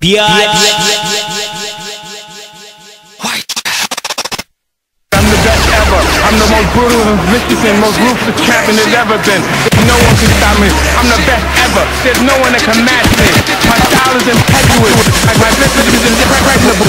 I'm the best ever. I'm the most brutal and vicious and most ruthless champion there's ever been. No one can stop me. I'm the best ever. There's no one that can match me. My style is impetuous. Like my message is impregnable.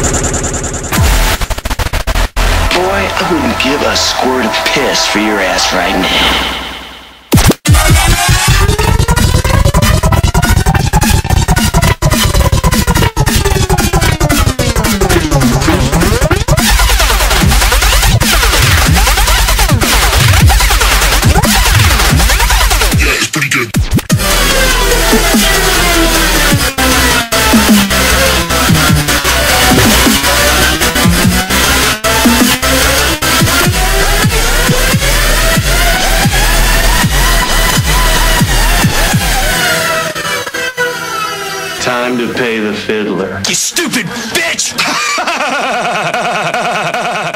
give a squirt of piss for your ass right now. Pay the fiddler. You stupid bitch!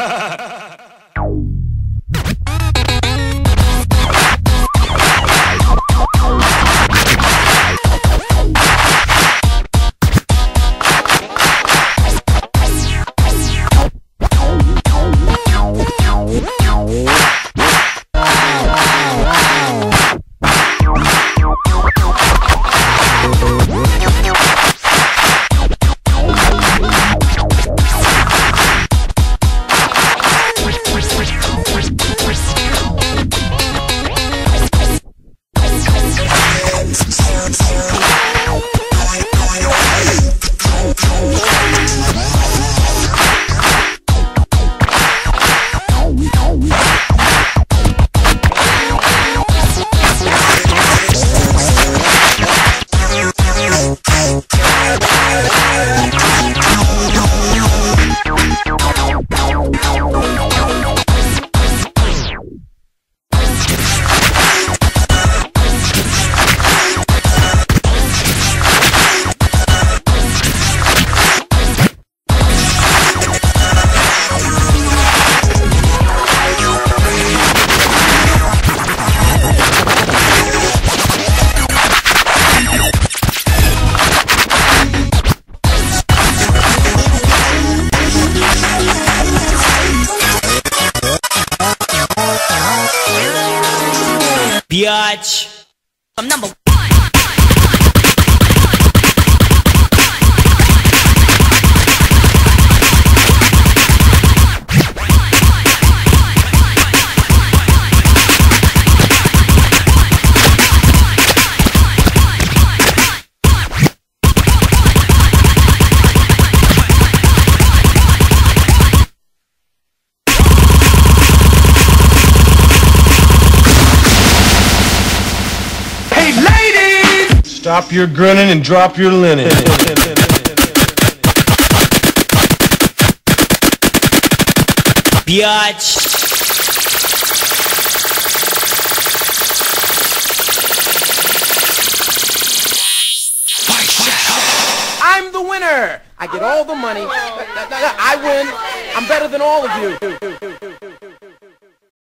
biatch. I'm number one. Stop your grinning and drop your linen. Biatch. I'm the winner. I get all the money. I win. I'm better than all of you.